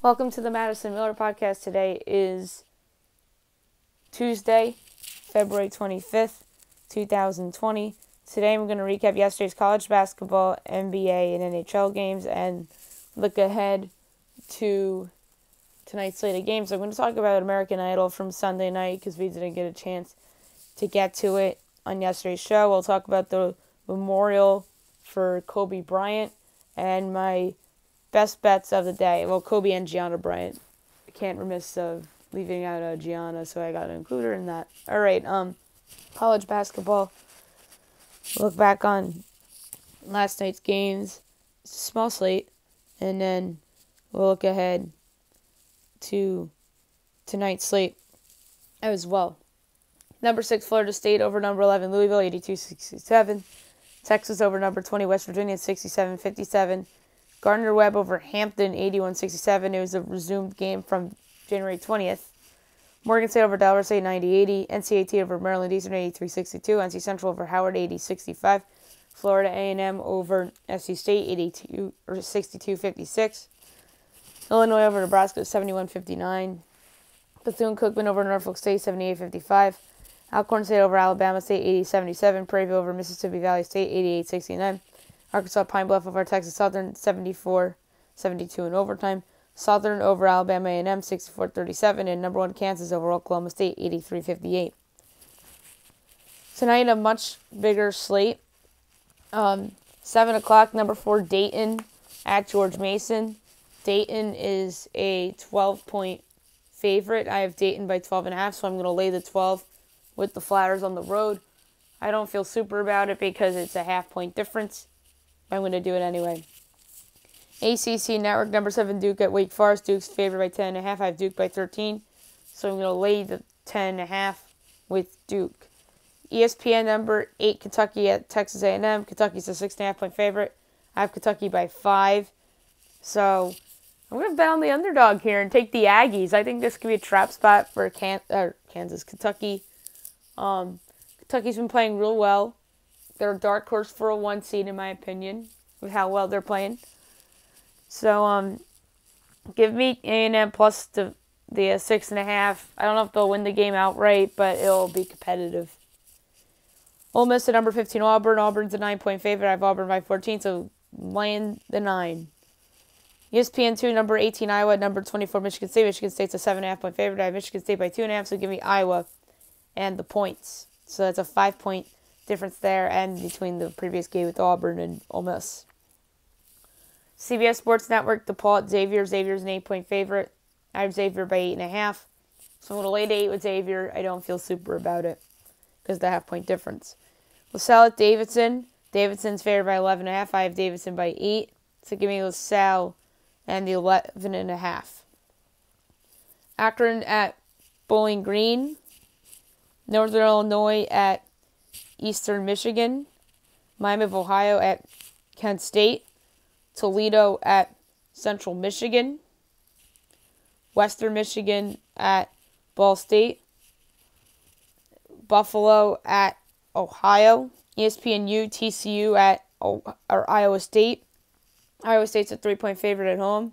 Welcome to the Madison Miller podcast. Today is Tuesday, February 25th, 2020. Today I'm going to recap yesterday's college basketball, NBA, and NHL games and look ahead to tonight's slate of games. I'm going to talk about American Idol from Sunday night because we didn't get a chance to get to it on yesterday's show. We'll talk about the memorial for Kobe Bryant and my best bets of the day. Well, Kobe and Gianna Bryant. I can't remiss of leaving out uh, Gianna, so I got to include her in that. All right, um, college basketball. Look back on last night's games. Small slate, and then we'll look ahead to tonight's slate as well. Number six, Florida State over number 11, Louisville, 82 67. Texas over number 20, West Virginia, 67 57. Gardner Webb over Hampton, 81 67. It was a resumed game from January 20th. Morgan State over Delaware State, 90 80. NCAT over Maryland Eastern, 83 62. NC Central over Howard, 80 65. Florida A&M over SC State, 82 or 62 56. Illinois over Nebraska, 71 59. Bethune Cookman over Norfolk State, 78 55. Alcorn State over Alabama State, 80 77. Prairie View over Mississippi Valley State, 88 69. Arkansas Pine Bluff over Texas Southern 74 72 in overtime. Southern over Alabama A&M 64 37 and number 1 Kansas over Oklahoma State 83 58. Tonight a much bigger slate. Um, 7 o'clock number 4 Dayton at George Mason. Dayton is a 12 point favorite. I have Dayton by 12 and a half, so I'm going to lay the 12 with the Flyers on the road. I don't feel super about it because it's a half point difference. I'm going to do it anyway. ACC Network number seven Duke at Wake Forest. Duke's favored by ten and a half. I have Duke by thirteen, so I'm going to lay the ten and a half with Duke. ESPN number eight Kentucky at Texas A&M. Kentucky's a six and a half point favorite. I have Kentucky by five, so I'm going to bet on the underdog here and take the Aggies. I think this could be a trap spot for Can- Kansas, Kentucky. Um, Kentucky's been playing real well. They're a dark horse for a one seed, in my opinion, with how well they're playing. So, um, give me A and M plus the the uh, six and a half. I don't know if they'll win the game outright, but it'll be competitive. Ole Miss at number fifteen, Auburn. Auburn's a nine point favorite. I have Auburn by fourteen, so laying the nine. ESPN two, number eighteen, Iowa. Number twenty four, Michigan State. Michigan State's a seven and a half point favorite. I have Michigan State by two and a half, so give me Iowa and the points. So that's a five point difference there and between the previous game with Auburn and Ole Miss. CBS Sports Network, DePaul at Xavier. Xavier's an eight point favorite. I have Xavier by eight and a half. So I'm going to lay the eight with Xavier. I don't feel super about it because the half point difference. LaSalle at Davidson. Davidson's favored by 11 and a half. I have Davidson by eight. So give me LaSalle and the 11 and a half. Akron at Bowling Green. Northern Illinois at Eastern Michigan, Miami of Ohio at Kent State, Toledo at Central Michigan, Western Michigan at Ball State, Buffalo at Ohio, ESPNU TCU at or Iowa State. Iowa State's a three point favorite at home.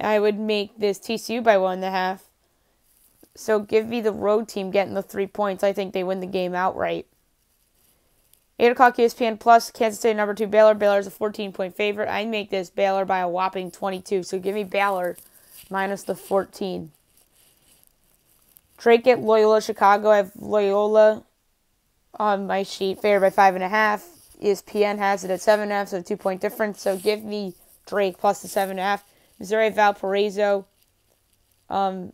I would make this TCU by one and a half. So give me the road team getting the three points. I think they win the game outright. 8 o'clock ESPN Plus, Kansas State number 2 Baylor. Baylor's a 14 point favorite. I make this Baylor by a whopping 22. So give me Baylor minus the 14. Drake at Loyola Chicago. I have Loyola on my sheet, favored by 5.5. ESPN has it at 7.5, so two point difference. So give me Drake plus the 7.5. Missouri Valparaiso. Um,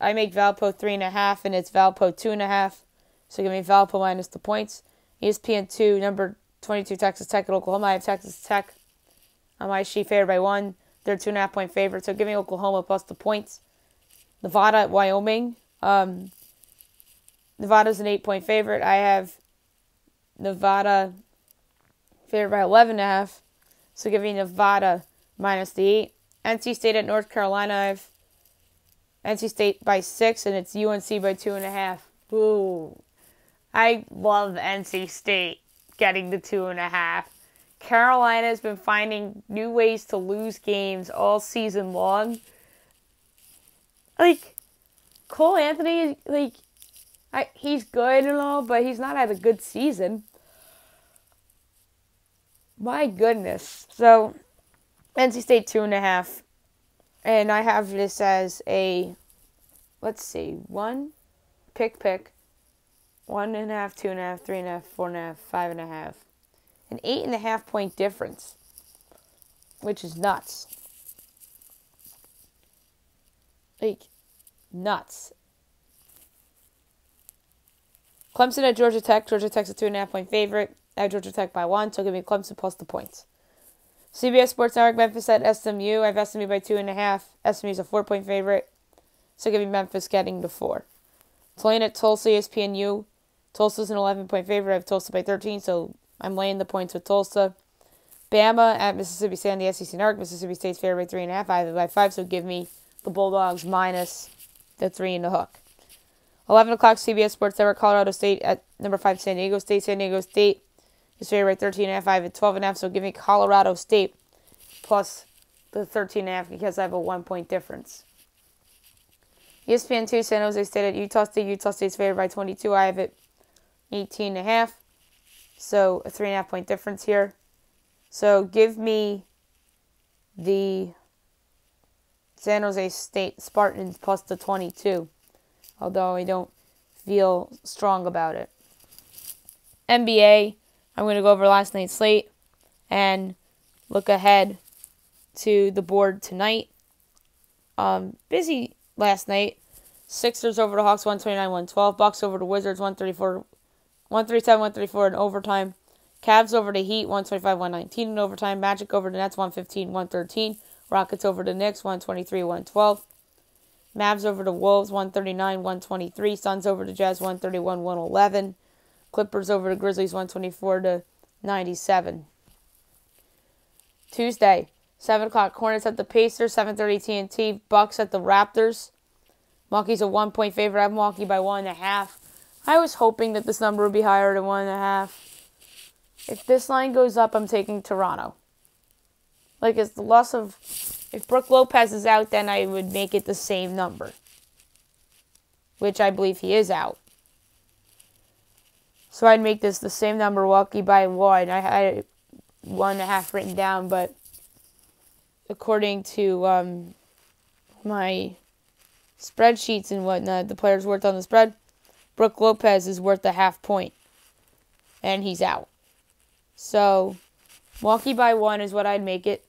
I make Valpo three and a half, and it's Valpo two and a half. So give me Valpo minus the points. ESPN two, number twenty-two, Texas Tech at Oklahoma. I have Texas Tech on my sheet favored by one. They're two and a half point favorite. So give me Oklahoma plus the points. Nevada at Wyoming. Um, Nevada's an eight point favorite. I have Nevada favored by eleven and a half. So give me Nevada minus the eight. NC State at North Carolina. I have NC State by six, and it's UNC by two and a half. Ooh. I love NC State getting the two and a half. Carolina's been finding new ways to lose games all season long. Like Cole Anthony, like I, he's good and all, but he's not had a good season. My goodness. So, NC State two and a half, and I have this as a, let's see, one, pick pick, one and a half, two and a half, three and a half, four and a half, five and a half an eight and a half point difference, which is nuts. Like, nuts. Clemson at Georgia Tech. Georgia Tech's a two and a half point favorite. Have Georgia Tech by one, so give me Clemson plus the points. CBS Sports Network, Memphis at SMU. I have SMU by two and a half. SMU is a four point favorite, so give me Memphis getting the four. Tulane at Tulsa, ESPNU. Tulsa's an 11 point favorite. I have Tulsa by 13, so I'm laying the points with Tulsa. Bama at Mississippi State on the SEC Network. Mississippi State's favorite by three and a half. I have it by five, so give me the Bulldogs minus the three in the hook. 11 o'clock CBS Sports Network. Colorado State at number five. San Diego State. San Diego State is favorite by 13 and a half. I have it 12 and a half, so give me Colorado State plus the 13 and a half because I have a one point difference. ESPN 2, San Jose State at Utah State. Utah State's favored by 22. I have it 18 and a half. So a three and a half point difference here. So give me the San Jose State Spartans plus the 22, although I don't feel strong about it. NBA, I'm going to go over last night's slate and look ahead to the board tonight. Um, busy last night. Sixers over the Hawks 129 112. Bucks over the Wizards 134 137, 134 in overtime. Cavs over the Heat, 125, 119 in overtime. Magic over the Nets, 115, 113. Rockets over the Knicks, 123, 112. Mavs over the Wolves, 139, 123. Suns over the Jazz, 131, 111. Clippers over the Grizzlies, 124 to 97. Tuesday, 7 o'clock. Hornets at the Pacers, 7.30 TNT. Bucks at the Raptors. Milwaukee's a one point favorite. I have Milwaukee by one and a half. I was hoping that this number would be higher than one and a half. If this line goes up, I'm taking Toronto. Like, it's the loss of. If Brook Lopez is out, then I would make it the same number, which I believe he is out. So I'd make this the same number, Milwaukee by one. I had one and a half written down, but according to um, my spreadsheets and whatnot, the players worked on the spread. Brook Lopez is worth a half point, and he's out. So, Milwaukee by one is what I'd make it.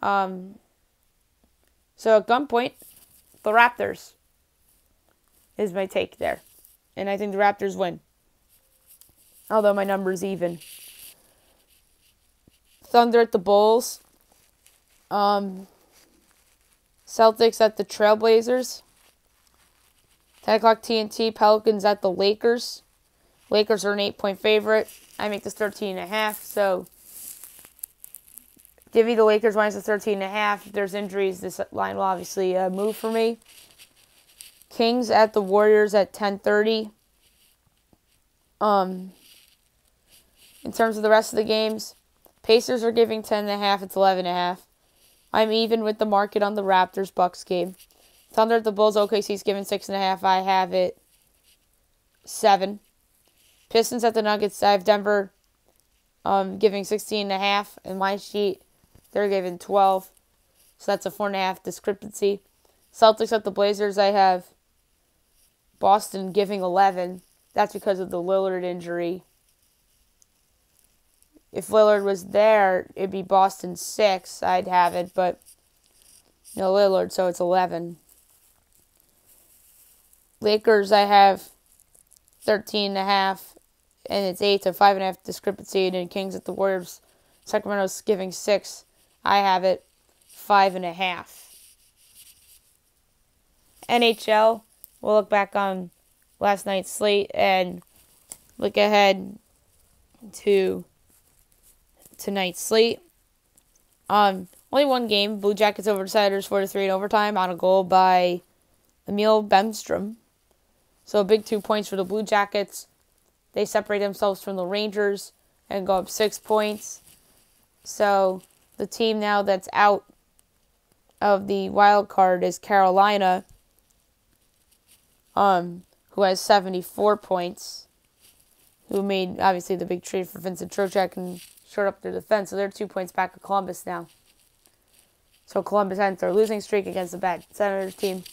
Um, so at gunpoint, the Raptors is my take there, and I think the Raptors win. Although my number's even. Thunder at the Bulls. Um, Celtics at the Trailblazers. 10 o'clock TNT, Pelicans at the Lakers. Lakers are an eight point favorite. I make this 13 and a half, so give me the Lakers minus the 13 and a half. If there's injuries, this line will obviously uh, move for me. Kings at the Warriors at 10:30. Um, in terms of the rest of the games, Pacers are giving 10 and a half. It's 11 and a half. I'm even with the market on the Raptors Bucks game. Thunder at the Bulls. Six and a half. I have it seven. Pistons at the Nuggets. I have Denver um, giving 16 and a half. In my sheet, they're giving 12. So that's a four and a half discrepancy. Celtics at the Blazers. I have Boston giving 11. That's because of the Lillard injury. If Lillard was there, it'd be Boston 6. I'd have it, but no Lillard, so it's 11. Lakers, I have 13 and a half, and it's 8 to 5 and a half discrepancy. And Kings at the Warriors, Sacramento's giving 6. I have it 5 and a half. NHL, we'll look back on last night's slate and look ahead to tonight's slate. Um, only one game. Blue Jackets over Senators 4 to 3 in overtime on a goal by Emil Bemstrom. So a big two points for the Blue Jackets. They separate themselves from the Rangers and go up six points. So the team now that's out of the wild card is Carolina, um, who has 74 points, who made obviously the big trade for Vincent Trocheck and shored up their defense. So they're two points back of Columbus now. So Columbus ends their losing streak against the bad Senators team.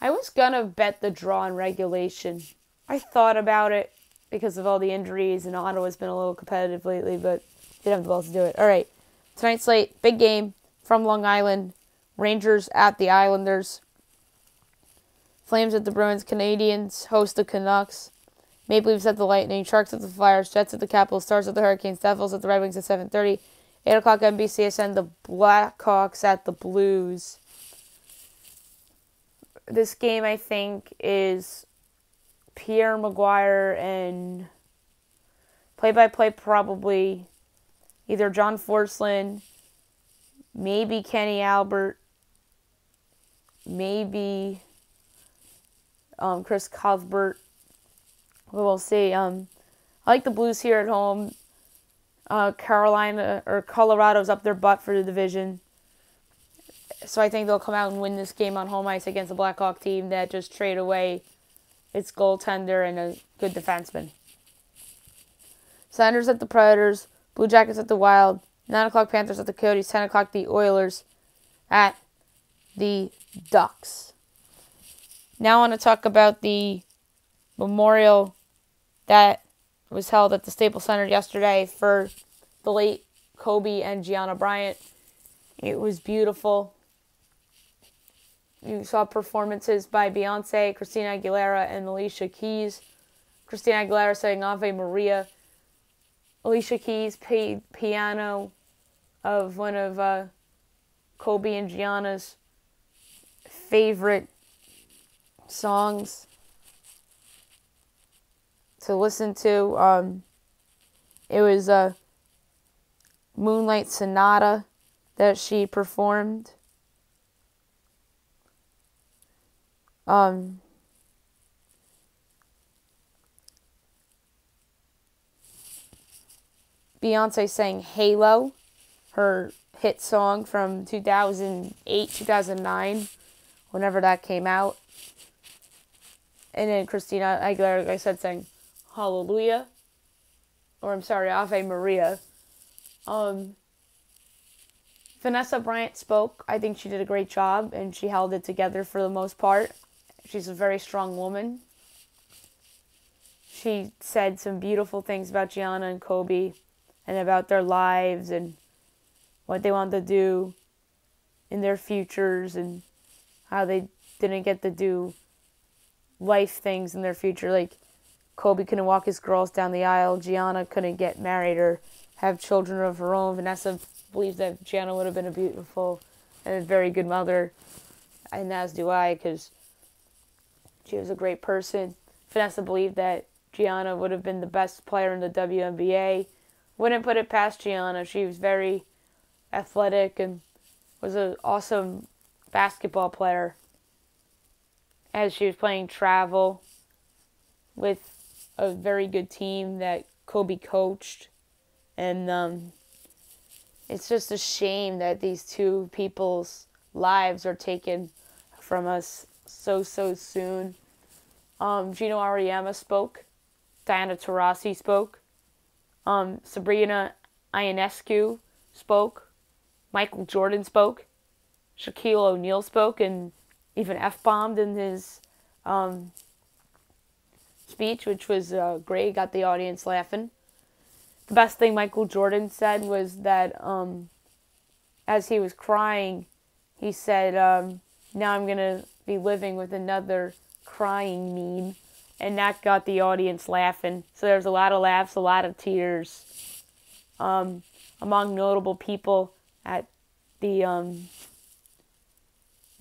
I was gonna bet the draw in regulation. I thought about it because of all the injuries, and Ottawa's been a little competitive lately, but didn't have the balls to do it. All right, tonight's slate, big game from Long Island. Rangers at the Islanders. Flames at the Bruins. Canadiens host the Canucks. Maple Leafs at the Lightning. Sharks at the Flyers. Jets at the Capitals. Stars at the Hurricanes. Devils at the Red Wings at 7.30. 8 o'clock NBCSN. The Blackhawks at the Blues. This game, I think, is Pierre McGuire and play-by-play probably either John Forslund, maybe Kenny Albert, maybe um, Chris Cuthbert. We'll see. Um, I like the Blues here at home. Uh, Carolina or Colorado's up their butt for the division. So I think they'll come out and win this game on home ice against the Blackhawk team that just trade away its goaltender and a good defenseman. Senators at the Predators, Blue Jackets at the Wild, 9 o'clock Panthers at the Coyotes, 10 o'clock the Oilers at the Ducks. Now I want to talk about the memorial that was held at the Staples Center yesterday for the late Kobe and Gianna Bryant. It was beautiful. You saw performances by Beyonce, Christina Aguilera, and Alicia Keys. Christina Aguilera sang Ave Maria. Alicia Keys played piano of one of uh, Kobe and Gianna's favorite songs to listen to. Um, it was a Moonlight Sonata that she performed. Um, Beyonce sang Halo, her hit song from 2008, 2009, whenever that came out. And then Christina Aguilera, like I said, sang Hallelujah. Or I'm sorry, Ave Maria. Um, Vanessa Bryant spoke. I think she did a great job and she held it together for the most part. She's a very strong woman. She said some beautiful things about Gianna and Kobe and about their lives and what they want to do in their futures and how they didn't get to do life things in their future. Like Kobe couldn't walk his girls down the aisle, Gianna couldn't get married or have children of her own. Vanessa believed that Gianna would have been a beautiful and a very good mother, and as do I, because she was a great person. Vanessa believed that Gianna would have been the best player in the WNBA. Wouldn't put it past Gianna. She was very athletic and was an awesome basketball player. As she was playing travel with a very good team that Kobe coached. And um, it's just a shame that these two people's lives are taken from us so, so soon. Um, Geno Auriemma spoke. Diana Taurasi spoke. Um, Sabrina Ionescu spoke. Michael Jordan spoke. Shaquille O'Neal spoke and even F bombed in his um, speech, which was uh, great, got the audience laughing. The best thing Michael Jordan said was that um, as he was crying, he said, um, Now I'm going to be living with another crying meme. And that got the audience laughing. So there was a lot of laughs, a lot of tears um, among notable people at the um,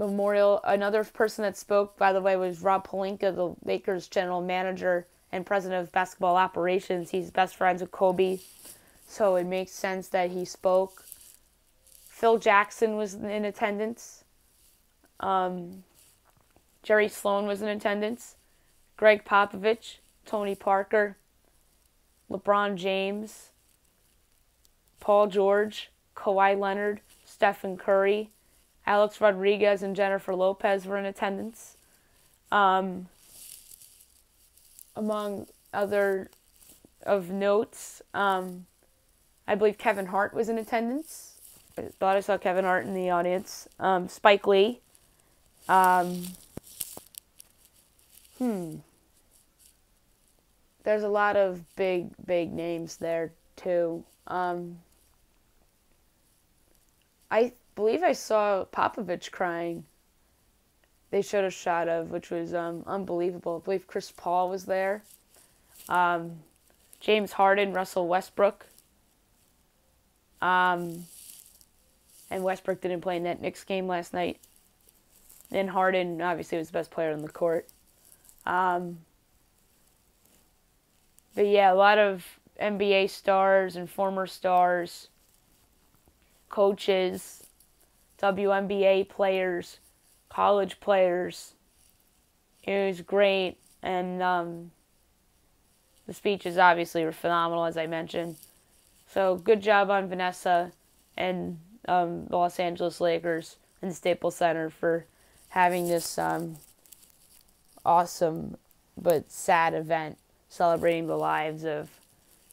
memorial. Another person that spoke, by the way, was Rob Pelinka, the Lakers general manager and president of basketball operations. He's best friends with Kobe, so it makes sense that he spoke. Phil Jackson was in attendance. Um, Jerry Sloan was in attendance. Gregg Popovich, Tony Parker, LeBron James, Paul George, Kawhi Leonard, Stephen Curry, Alex Rodriguez, and Jennifer Lopez were in attendance. Um, among other of notes, um, I believe Kevin Hart was in attendance. I thought I saw Kevin Hart in the audience. Um, Spike Lee. Um, hmm. There's a lot of big, big names there too. Um, I believe I saw Popovich crying. They showed a shot of, which was um, unbelievable. I believe Chris Paul was there. Um, James Harden, Russell Westbrook. Um, and Westbrook didn't play in that Knicks game last night. And Harden obviously was the best player on the court. Um, but yeah, a lot of NBA stars and former stars, coaches, WNBA players, college players. It was great, and um, the speeches obviously were phenomenal, as I mentioned. So good job on Vanessa and um, the Los Angeles Lakers and Staples Center for having this um, awesome but sad event celebrating the lives of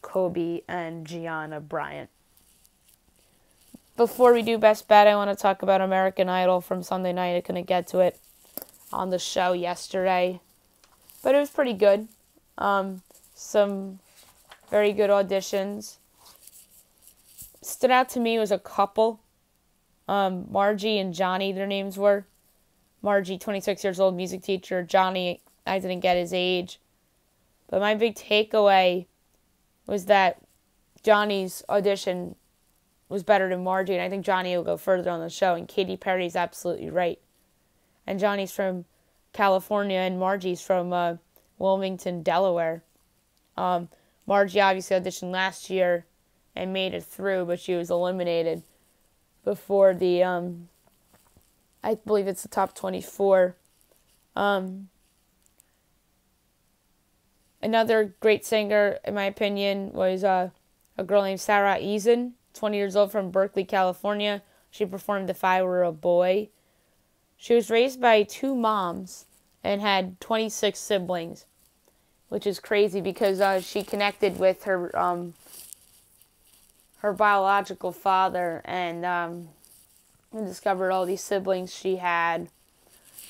Kobe and Gianna Bryant. Before we do best bet, I want to talk about American Idol from Sunday night. I couldn't get to it on the show yesterday, but it was pretty good. Um, some very good auditions stood out to me was a couple. Um, Margie and Johnny, their names were. Margie, 26 years old, music teacher. Johnny, I didn't get his age. But my big takeaway was that Johnny's audition was better than Margie, and I think Johnny will go further on the show. And Katy Perry's absolutely right. And Johnny's from California, and Margie's from uh, Wilmington, Delaware. Um, Margie obviously auditioned last year and made it through, but she was eliminated before the um, I believe it's the top 24. Um, another great singer, in my opinion, was uh, a girl named Sarah Eason, 20 years old from Berkeley, California. She performed If I Were a Boy. She was raised by two moms and had 26 siblings, which is crazy because uh, she connected with her um, her biological father and um, discovered all these siblings she had,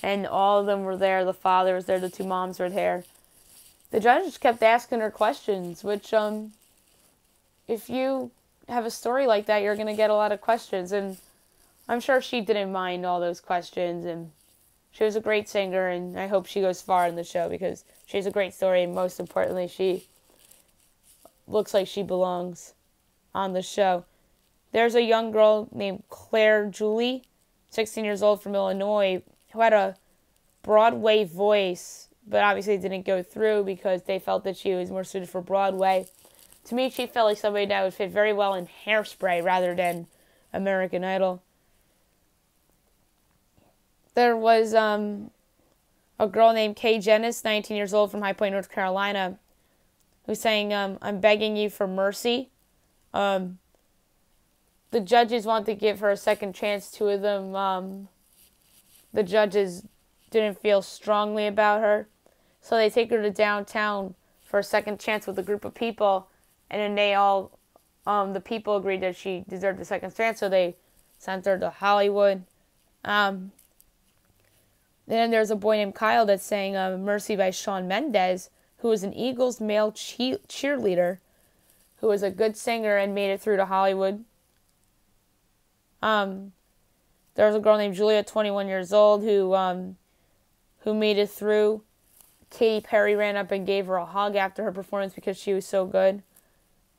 and all of them were there. The father was there. The two moms were there. The judge kept asking her questions, which um, if you have a story like that, you're gonna get a lot of questions, and I'm sure she didn't mind all those questions, and she was a great singer, and I hope she goes far in the show because she's a great story, and most importantly, she looks like she belongs on the show. There's a young girl named Claire Julie, 16 years old from Illinois, who had a Broadway voice, but obviously didn't go through because they felt that she was more suited for Broadway. To me, she felt like somebody that would fit very well in Hairspray rather than American Idol. There was um, a girl named Kay Jenis, 19 years old from High Point, North Carolina, who sang um, I'm Begging You for Mercy. Um, the judges want to give her a second chance. Two of them, um, the judges didn't feel strongly about her. So they take her to downtown for a second chance with a group of people. And then they all, um, the people agreed that she deserved a second chance. So they sent her to Hollywood. Um, then there's a boy named Kyle that sang uh, Mercy by Shawn Mendes, who was an Eagles male cheerleader who was a good singer and made it through to Hollywood. Um, there was a girl named Julia, 21 years old, who um, who made it through. Katy Perry ran up and gave her a hug after her performance because she was so good.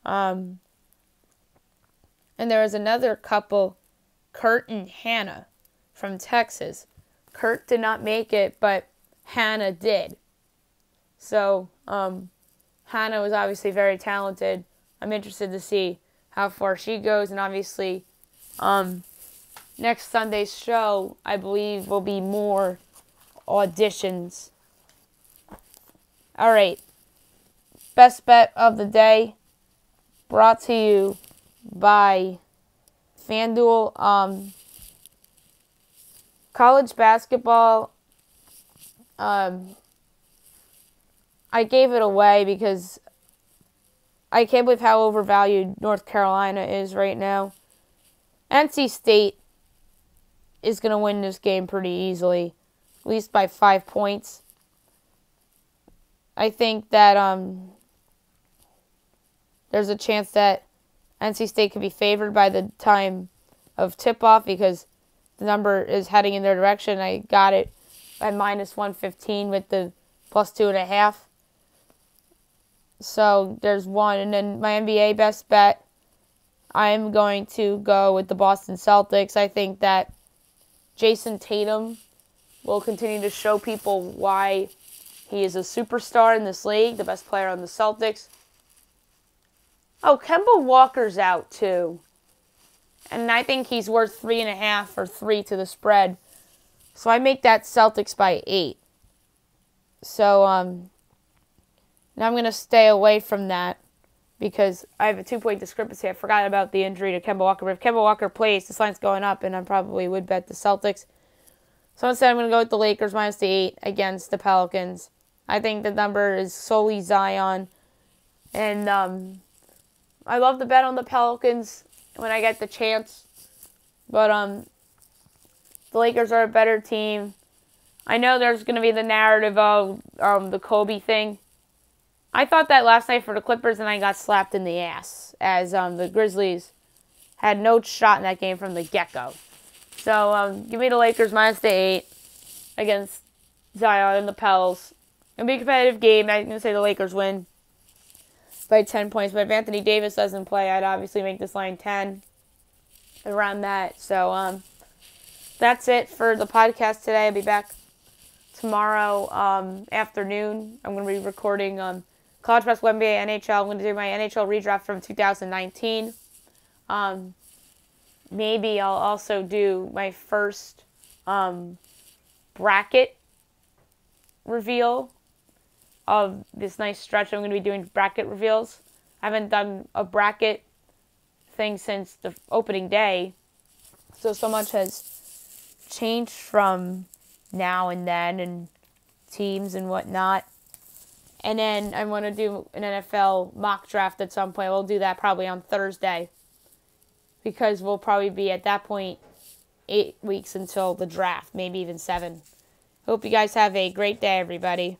Um, and there was another couple, Kurt and Hannah, from Texas. Kurt did not make it, but Hannah did. So um, Hannah was obviously very talented. I'm interested to see how far she goes, and obviously, um, next Sunday's show, I believe, will be more auditions. All right, best bet of the day, brought to you by FanDuel. Um, college basketball, um, I gave it away because I can't believe how overvalued North Carolina is right now. NC State is going to win this game pretty easily, at least by five points. I think that um, there's a chance that NC State could be favored by the time of tip off because the number is heading in their direction. I got it at minus 115 with the plus two and a half. So there's one. And then my NBA best bet, I'm going to go with the Boston Celtics. I think that Jayson Tatum will continue to show people why he is a superstar in this league, the best player on the Celtics. Oh, Kemba Walker's out too. And I think he's worth three and a half or three to the spread. So I make that Celtics by eight. So um now I'm gonna stay away from that because I have a two point discrepancy. I forgot about the injury to Kemba Walker. But if Kemba Walker plays, this line's going up, and I probably would bet the Celtics. So instead, I'm going to go with the Lakers minus the eight against the Pelicans. I think the number is solely Zion, and um, I love the bet on the Pelicans when I get the chance. But um, the Lakers are a better team. I know there's going to be the narrative of um, the Kobe thing. I thought that last night for the Clippers, and I got slapped in the ass as um, the Grizzlies had no shot in that game from the get go. So um, give me the Lakers minus the eight against Zion and the Pels. It'll be a competitive game. I'm going to say the Lakers win by 10 points. But if Anthony Davis doesn't play, I'd obviously make this line 10 around that. So um, that's it for the podcast today. I'll be back tomorrow um, afternoon. I'm going to be recording um, college basketball, NBA, NHL. I'm going to do my NHL redraft from 2019. Um, maybe I'll also do my first um, bracket reveal of this nice stretch. I'm going to be doing bracket reveals. I haven't done a bracket thing since the opening day, so so much has changed from now and then and teams and whatnot. And then I want to do an NFL mock draft at some point. We'll do that probably on Thursday because we'll probably be at that point eight weeks until the draft, maybe even seven. Hope you guys have a great day, everybody.